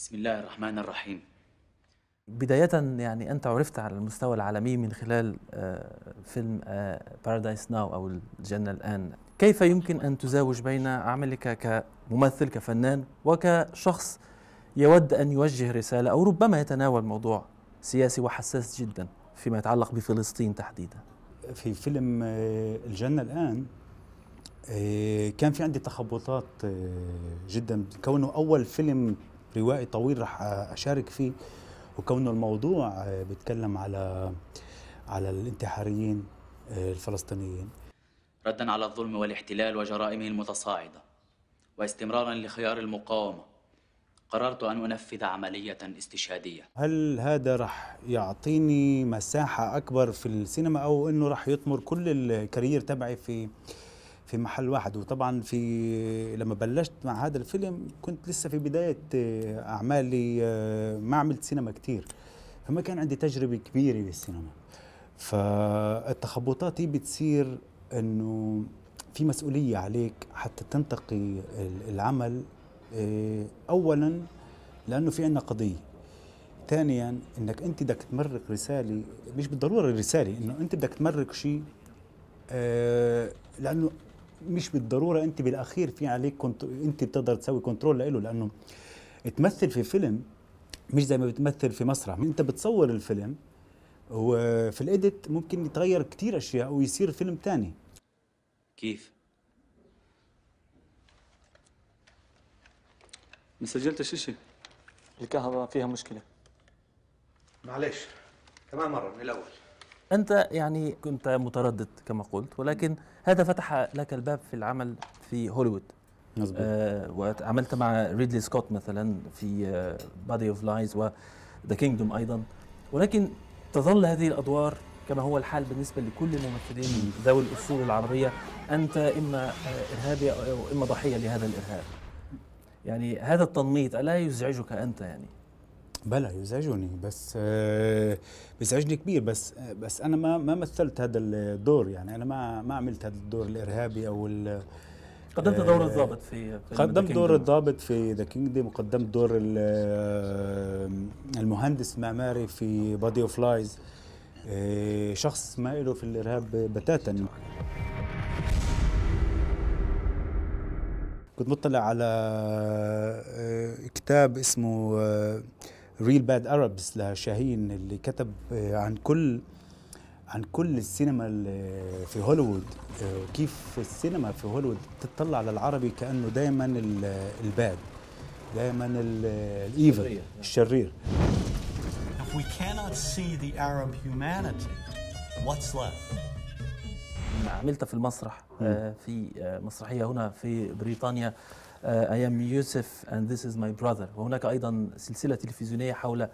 بسم الله الرحمن الرحيم. بداية يعني أنت عرفت على المستوى العالمي من خلال آه، فيلم بارادايس ناو أو الجنة الآن. كيف يمكن أن تزاوج بين عملك كممثل كفنان وكشخص يود أن يوجه رسالة أو ربما يتناول موضوع سياسي وحساس جدا فيما يتعلق بفلسطين تحديدا؟ في فيلم آه، الجنة الآن آه، كان في عندي تخبطات آه، جدا. كونه أول فيلم روائي طويل راح أشارك فيه. وكونه الموضوع بيتكلم على على الانتحاريين الفلسطينيين. ردا على الظلم والاحتلال وجرائمه المتصاعدة. واستمرارا لخيار المقاومة قررت أن أنفذ عملية استشهادية. هل هذا رح يعطيني مساحة أكبر في السينما أو أنه رح يطمر كل الكارير تبعي في في محل واحد. وطبعا في لما بلشت مع هذا الفيلم كنت لسه في بداية أعمالي ما عملت سينما كتير. فما كان عندي تجربة كبيرة بالسينما. فالتخبطات هي بتصير إنه في مسؤولية عليك حتى تنتقي العمل إيه، اولا لأنه في عندنا قضية. ثانيا إنك أنت بدك تمرق رسالة مش بالضرورة رساله إنه أنت بدك تمرق شيء آه لأنه مش بالضرورة أنت بالأخير في عليك كنت أنت بتقدر تسوي كنترول له لأنه تمثل في فيلم مش زي ما بتمثل في مسرح. أنت بتصور الفيلم وفي الاديت ممكن يتغير كثير أشياء ويصير فيلم ثاني كيف؟ ما سجلتش شيء الكهرباء فيها مشكلة. معلش كمان مرة من الأول. أنت يعني كنت متردد كما قلت ولكن هذا فتح لك الباب في العمل في هوليوود. مزبوط. آه وعملت مع ريدلي سكوت مثلا في Body of Lies و The Kingdom أيضا. ولكن تظل هذه الأدوار كما هو الحال بالنسبة لكل الممثلين ذوي الأصول العربية أنت إما إرهابي أو إما ضحية لهذا الإرهاب. يعني هذا التنميط ألا يزعجك أنت يعني؟ بلا يزعجني بس آه بيزعجني كبير. بس آه بس أنا ما ما مثلت هذا الدور. يعني أنا ما ما عملت هذا الدور الإرهابي أو قدمت دور الضابط في, في قدمت دور الضابط في The Kingdom وقدمت دور المهندس المعماري في Body of Lies شخص ما له في الإرهاب بتاتا. كنت مطلع على آه، كتاب اسمه Reel Bad Arabs لشاهين اللي كتب آه، عن كل عن كل السينما اللي في هوليوود آه، كيف السينما في هوليوود تطلع على العربي كأنه دائما ال bad دائما ال evil الشرير If we cannot see the Arab humanity, what's left? عملت في المسرح آه، في مسرحية هنا في بريطانيا. I Am Yusuf and This Is My Brother وهناك أيضا سلسلة تلفزيونية حول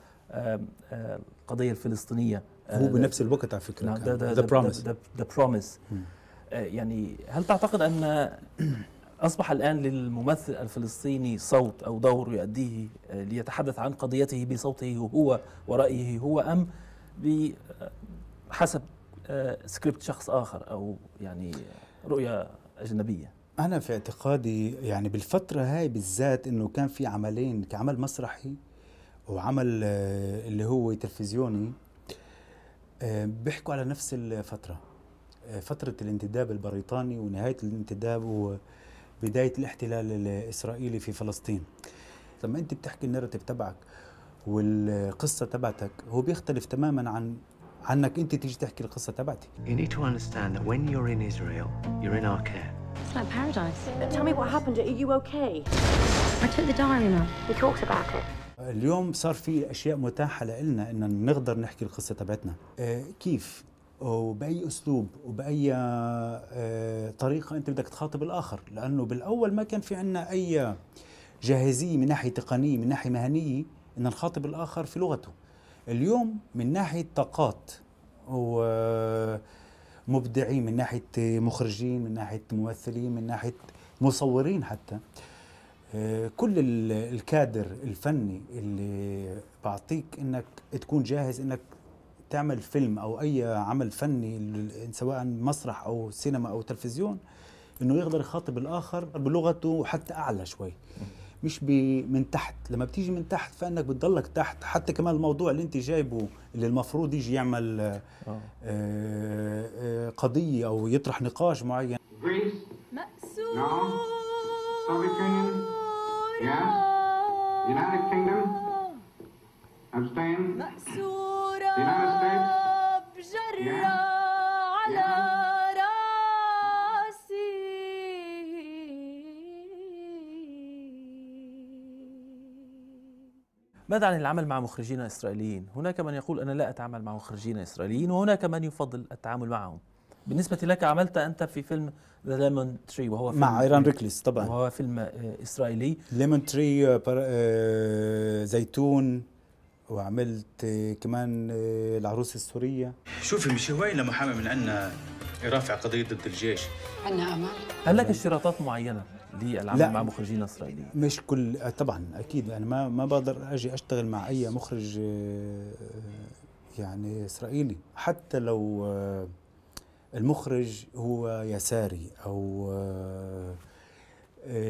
القضية الفلسطينية. هو بنفس الوقت على فكرة The Promise The Promise يعني هل تعتقد أن أصبح الآن للممثل الفلسطيني صوت أو دور يؤديه ليتحدث عن قضيته بصوته هو ورأيه هو أم بحسب سكريبت شخص آخر أو يعني رؤية أجنبية؟ أنا في اعتقادي يعني بالفترة هاي بالذات إنه كان في عملين كعمل مسرحي وعمل آه، اللي هو تلفزيوني آه، بيحكوا على نفس الفترة آه، فترة الانتداب البريطاني ونهاية الانتداب وبداية الاحتلال الإسرائيلي في فلسطين لما أنت بتحكي ال narrative تبعك والقصة تبعتك هو بيختلف تماما عن عنك أنت تيجي تحكي القصة تبعتي You need to understand that when you're in Israel, you're in our care. It's like paradise. Tell me what happened. Are you okay? I took the diary now. We talked about it. اليوم صار في أشياء متاحة لنا ان نقدر نحكي القصة تبعتنا آه كيف وباي أسلوب وباي آه طريقة أنت بدك تخاطب الآخر لأنه بالأول ما كان في عندنا أي جاهزية من ناحية تقنية من ناحية مهنية ان نخاطب الآخر في لغته اليوم من ناحية طاقات ومبدعين من ناحية مخرجين من ناحية ممثلين من ناحية مصورين حتى. آه، كل الكادر الفني اللي بعطيك إنك تكون جاهز إنك تعمل فيلم أو أي عمل فني سواء مسرح أو سينما أو تلفزيون إنه يقدر يخاطب الآخر بلغته حتى أعلى شوي. مش من تحت. لما بتيجي من تحت فإنك بتضلك تحت. حتى كمان الموضوع اللي أنت جايبه اللي المفروض يجي يعمل آه. آه. آه قضية أو يطرح نقاش معين. مأسور مأسورة. بجرة. على ماذا عن العمل مع مخرجين إسرائيليين؟ هناك من يقول أنا لا أتعامل مع مخرجين إسرائيليين وهناك من يفضل التعامل معهم. بالنسبة لك عملت أنت في فيلم The Lemon Tree وهو فيلم مع إيران ريكليس طبعا. وهو فيلم آه، إسرائيلي. Lemon Tree آه، آه، زيتون وعملت كمان العروس السورية. شوفي مش هواي لمحامي من عندنا يرافع قضية ضد الجيش؟ عندنا أمل هل لك اشتراطات معينة؟ للعمل مع مخرجين إسرائيليين. مش كل طبعا أكيد. أنا ما ما بقدر أجي أشتغل مع أي مخرج آه، يعني إسرائيلي. حتى لو آه، المخرج هو يساري أو آه،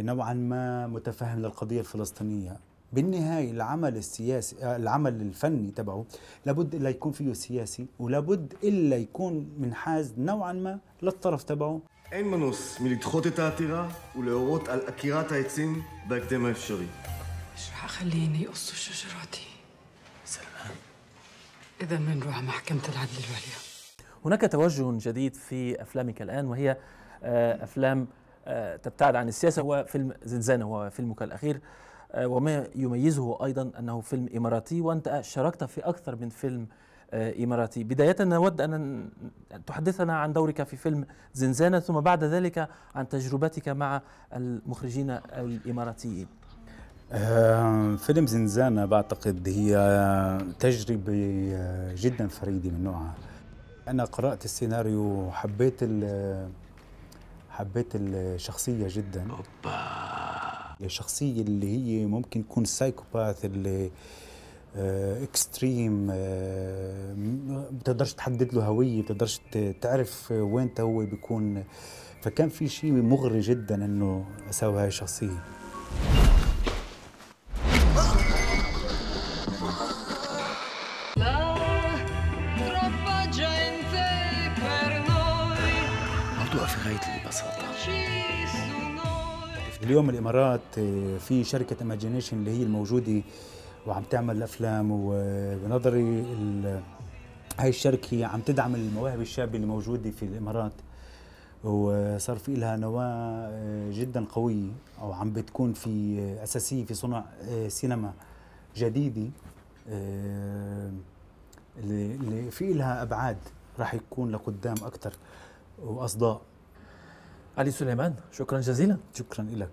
نوعا ما متفهم للقضية الفلسطينية. بالنهاية العمل السياسي العمل الفني تبعه لابد الا يكون فيه سياسي ولابد إلا يكون منحاز نوعا ما للطرف تبعه. אין מנוס מלדחות את העתירה ולהורות על עקירת העצים בהקדם האפשרי. مش رح أخليني يقصوا شجراتي سلمان إذا بنروح محكمة العدل العليا هناك توجه جديد في أفلامك الآن وهي آه، أفلام آه، تبتعد عن السياسة هو فيلم زنزانة هو فيلمك الأخير آه، وما يميزه أيضا أنه فيلم إماراتي وأنت شاركت في أكثر من فيلم إماراتي. بداية نود أن تحدثنا عن دورك في فيلم زنزانة ثم بعد ذلك عن تجربتك مع المخرجين الإماراتيين. آه فيلم زنزانة بعتقد هي تجربة جدا فريدة من نوعها. أنا قرأت السيناريو وحبيت حبيت الشخصية جدا. الشخصية اللي هي ممكن تكون psychopath اللي extreme آه، آه، بتقدرش تحدد له هوية بتقدرش تعرف وين هو بيكون. فكان في شيء مغري جدا إنه أسوي هاي الشخصية. الموضوع في غايه البساطه اليوم الإمارات آه، في شركة ايماجينيشن اللي هي الموجودة وعم تعمل أفلام وبنظري هاي الشركة عم تدعم المواهب الشابه اللي موجودة في الإمارات. وصار في لها نواة آه، جدا قوية أو عم بتكون في آه، أساسية في صنع آه، سينما جديدة. اللي في لها أبعاد راح يكون لقدام أكثر وأصداء. علي سليمان شكرا جزيلا. شكرا لك